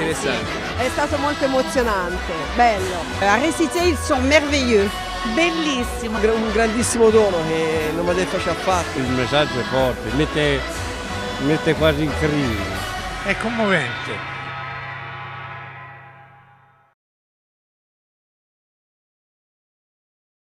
interessante. È stato molto emozionante, bello. A réciter, ils sont merveilleux. Bellissimo. Un grandissimo dono che non mi defaccia affatto. Il messaggio è forte, mette, mette quasi in crisi. È commovente.